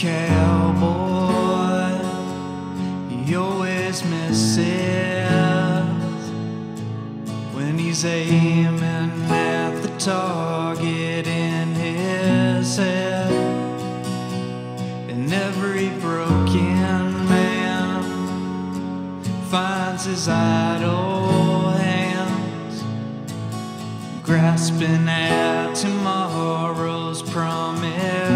cowboy, he always misses when he's aiming at the target in his head. And every broken man finds his idle hands grasping at tomorrow's promise.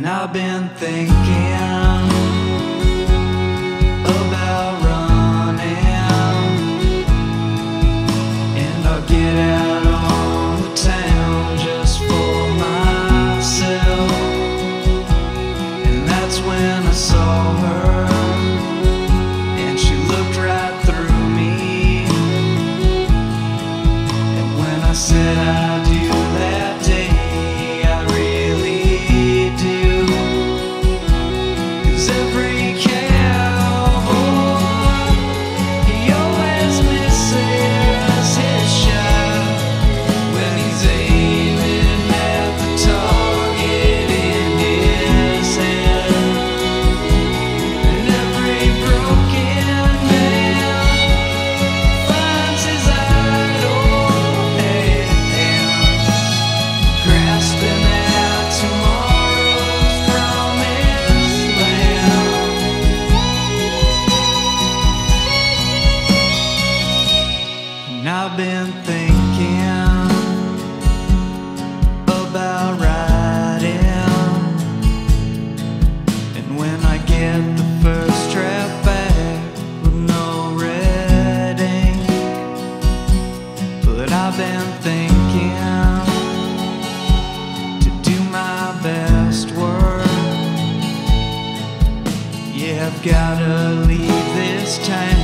And I've been thinking been thinking about riding. And when I get the first draft back with no red ink, but I've been thinking to do my best work. Yeah, I've gotta leave this town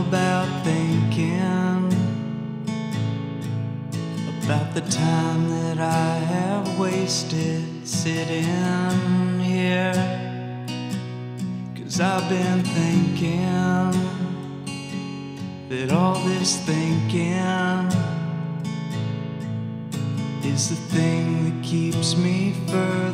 about thinking about the time that I have wasted sitting here. Cause I've been thinking that all this thinking is the thing that keeps me further